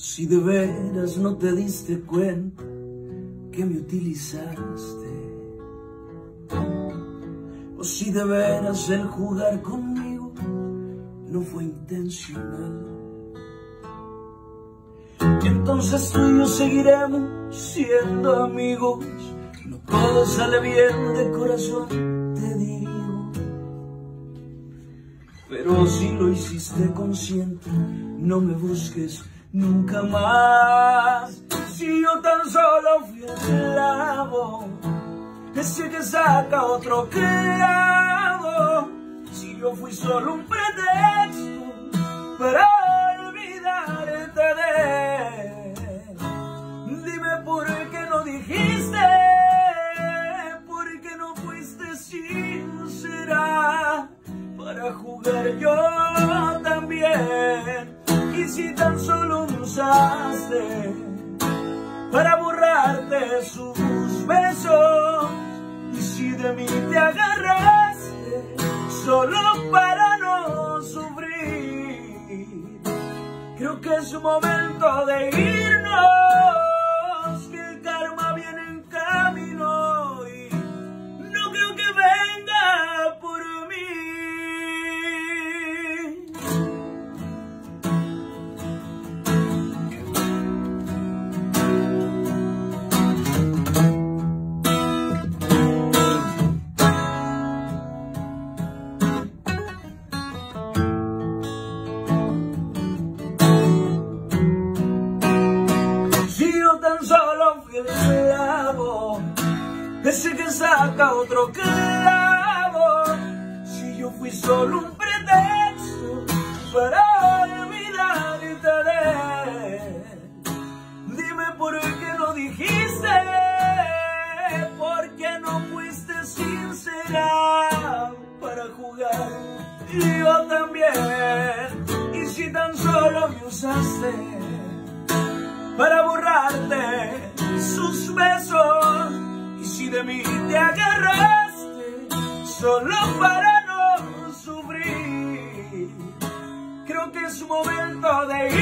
Si de veras no te diste cuenta que me utilizaste. O si de veras el jugar conmigo no fue intencional. Entonces tú y yo seguiremos siendo amigos. No todo sale bien de corazón, te digo. Pero si lo hiciste consciente, no me busques nunca más. Si yo tan solo fui el clavo, ese que saca otro clavo. Si yo fui solo un pretexto para olvidarte de él. Dime por qué no dijiste, por qué no fuiste sincera para jugar yo también. Y si tan solo para borrarte sus besos, y si de mí te agarraste solo para no sufrir, creo que es momento de irnos, clavo, ese que saca otro clavo. Si yo fui solo un pretexto para olvidarte. Dime por qué no dijiste, por qué no fuiste sincera para jugar. Y yo también, y si tan solo me usaste para borrarte solo para no sufrir. Creo que es momento de ir.